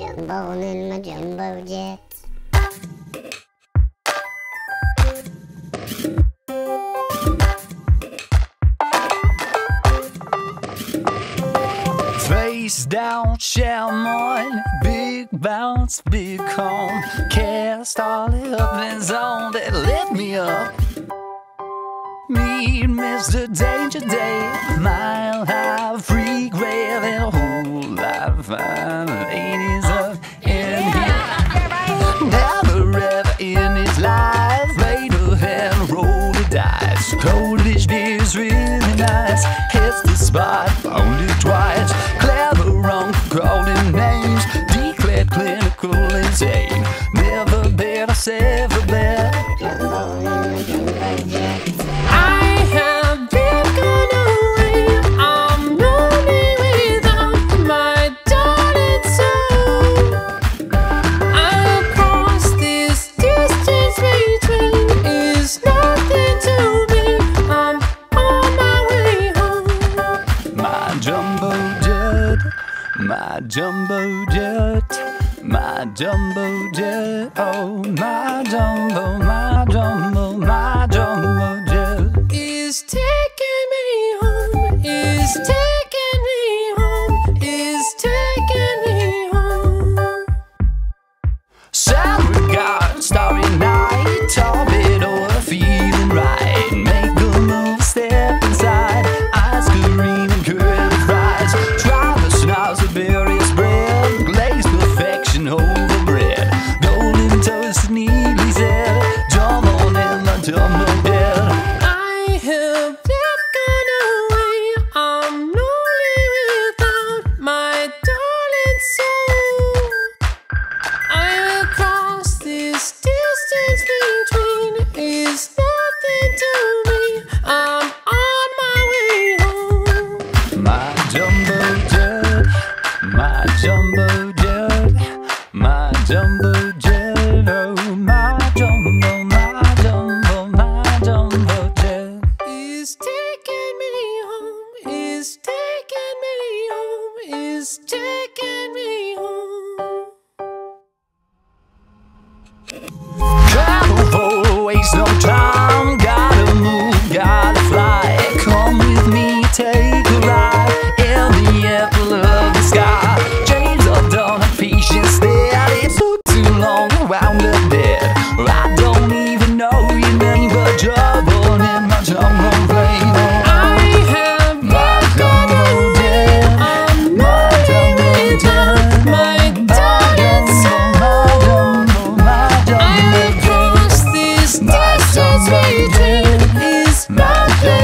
Jumbo in my jumbo jet. Face down, shell big bounce, big calm. Cast all the up on that lift me up. Meet Mr. Danger Day, mile high, free grave, and a whole lot of fun ladies Foliage is really nice. Hits the spot only twice. Claire My jumbo jet, my jumbo jet, oh my jumbo, my jumbo, my jumbo jet is. Jumbo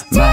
Stay